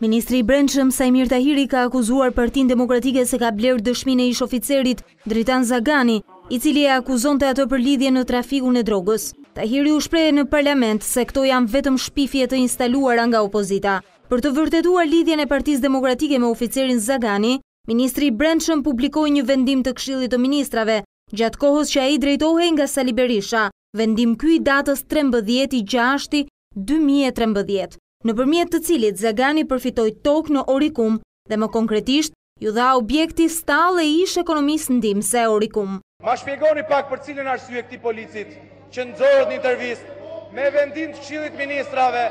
Ministri i Brendshëm, Saimir Tahiri ka akuzuar Partinë Demokratike se ka blerë dëshminë e ish-oficerit, Dritan Zagani, i cili e akuzonte atë për lidhje në trafikun e drogës. Tahiri u shpreh në Parlament se këto janë vetëm shpifje të instaluara nga opozita. Për të vërtetuar lidhjen e Partisë Demokratike me oficerin Zagani, ministri i Brendshëm publikoi një vendim të Këshillit të Ministrave, gjatë kohës që ai drejtohej nga Sali Berisha, vendim ky i datës trembëdhjetë i gjashti dy mijë e trembëdhjetë, nëpërmjet të cilit Zagani përfitoi tokë në Orikum dhe më konkretisht iu dha objekti stallë e ish ekonomisë ndihmëse Orikum. Ma shpjegoni pak për cilën arsye këtij policit që nxorët në intervistë me vendim të Këshillit të Ministrave,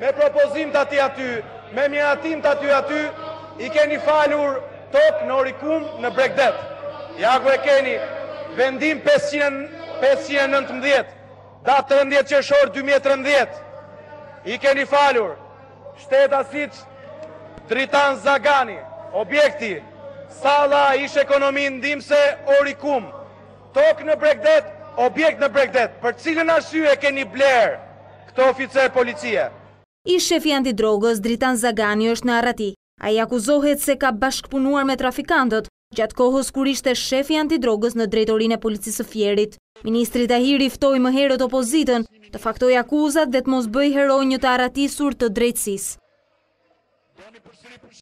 me propozim të atij aty, me miratim të atij aty, i keni falur tokë në Orikum në bregdet. Ja ku e keni, vendim 500, 519. Datë trembëdhjetë qershor dy mijë e trembëdhjetë i keni falur shtetasit Dritan Zagani, objekti Stalla ish ekonomi ndihmëse Orikum, tokë në bregdet, objekt në bregdet, për cilën arsye e keni blerë këtë oficer policie? Ish-shefi i antidrogës, Dritan Zagani është në arrati. Ai akuzohet se ka bashkëpunuar me trafikantët, gjatë kohës kur ishte shef i antidrogës në Drejtorinë e Policisë së Fierit. Ministri Tahiri ftoi më herët opozitën të faktojë akuzat dhe të mos bëjë heronj të arratisur të drejtësisë.